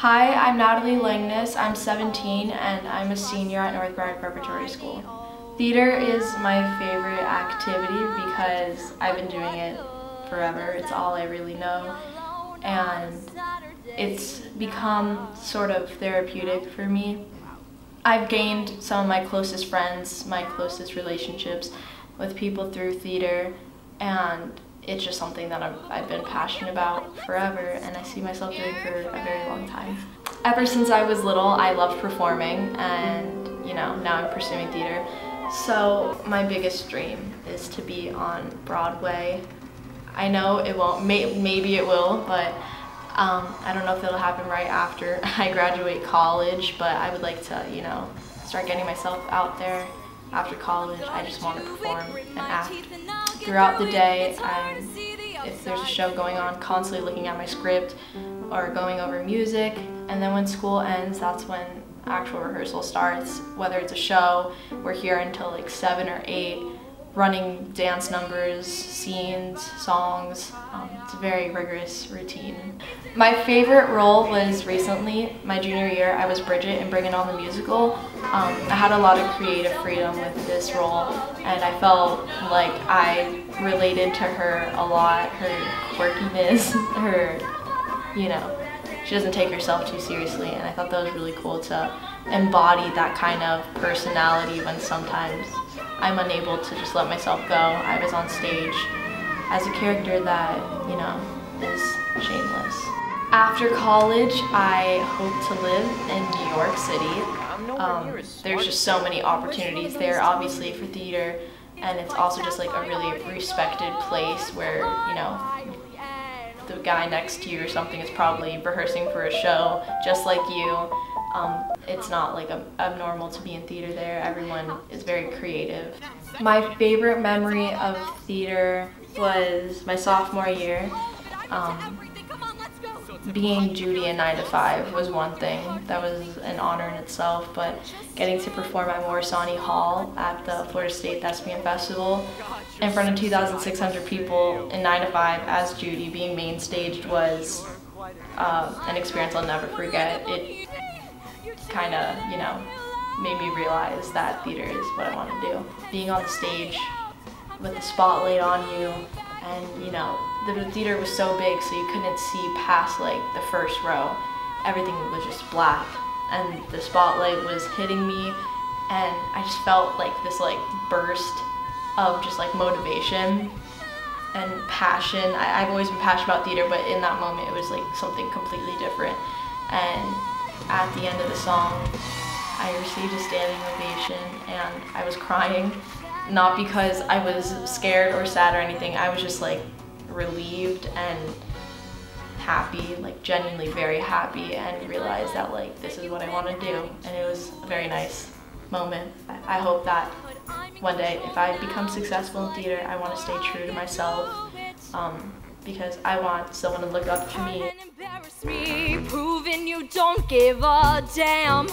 Hi, I'm Natalie Langness. I'm 17 and I'm a senior at North Broward Preparatory School. Theater is my favorite activity because I've been doing it forever. It's all I really know. And it's become sort of therapeutic for me. I've gained some of my closest friends, my closest relationships with people through theater and it's just something that I've, I've been passionate about forever and I see myself doing for a very long time. Ever since I was little, I loved performing and, you know, now I'm pursuing theater. So my biggest dream is to be on Broadway. I know it won't, may, maybe it will, but um, I don't know if it'll happen right after I graduate college, but I would like to, you know, start getting myself out there after college. I just want to perform and act throughout the day, I'm, if there's a show going on, constantly looking at my script or going over music. And then when school ends, that's when actual rehearsal starts. Whether it's a show, we're here until like 7 or 8 running dance numbers, scenes, songs. Um, it's a very rigorous routine. My favorite role was recently, my junior year, I was Bridget in Bring It On the Musical. Um, I had a lot of creative freedom with this role and I felt like I related to her a lot, her quirkiness, her, you know, she doesn't take herself too seriously and I thought that was really cool to embody that kind of personality when sometimes I'm unable to just let myself go. I was on stage as a character that, you know, is shameless. After college, I hope to live in New York City. Um, there's just so many opportunities there, obviously, for theater, and it's also just like a really respected place where, you know, the guy next to you or something is probably rehearsing for a show just like you. Um, it's not like abnormal to be in theater there. Everyone is very creative. My favorite memory of theater was my sophomore year. Um, being Judy in 9 to 5 was one thing. That was an honor in itself, but getting to perform at Morsani Hall at the Florida State Thespian Festival in front of 2,600 people in 9 to 5 as Judy being main staged was uh, an experience I'll never forget. It kind of, you know, made me realize that theater is what I want to do. Being on the stage with the spotlight on you and, you know, the theater was so big so you couldn't see past like the first row. Everything was just black and the spotlight was hitting me and I just felt like this like burst of just like motivation and passion. I, have always been passionate about theater, but in that moment it was like something completely different. And at the end of the song, I received a standing ovation and I was crying. Not because I was scared or sad or anything, I was just like relieved and happy, like genuinely very happy and realized that like this is what I want to do. And it was a very nice moment. I hope that one day if I become successful in theater, I want to stay true to myself um, because I want someone to look up to me. proving you don't give a damn.